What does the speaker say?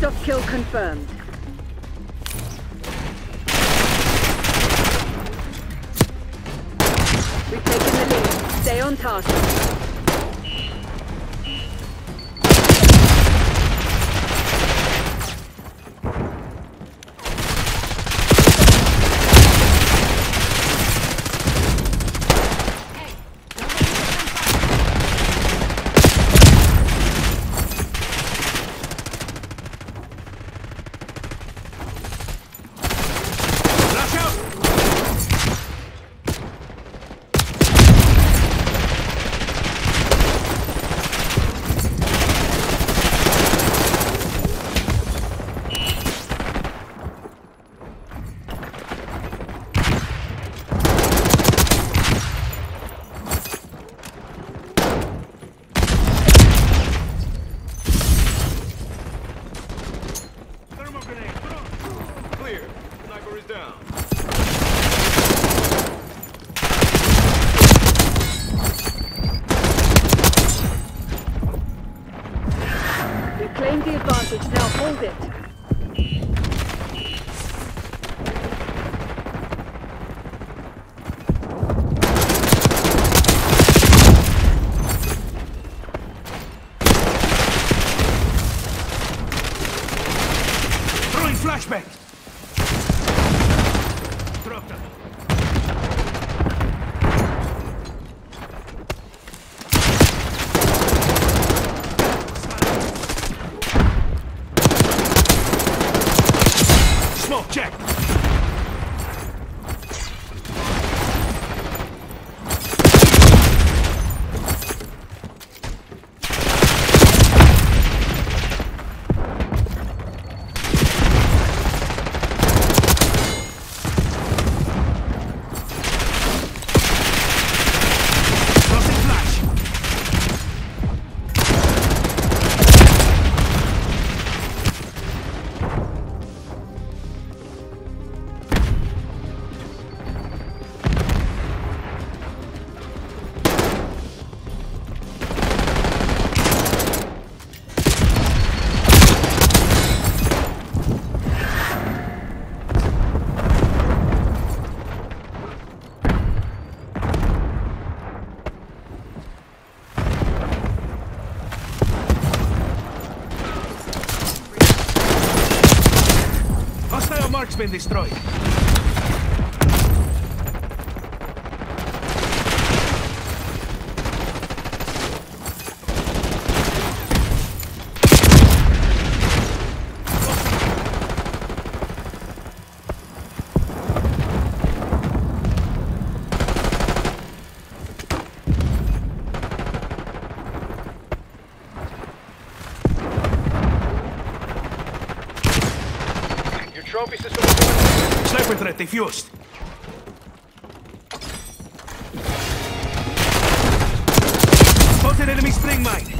Face-off kill confirmed. We've taken the lead. Stay on task. Now it. Throwing flashbang! Drop them. Smoke check! Hostile marksman destroyed. System is going Sniper threat defused. Spotted enemy spring mine.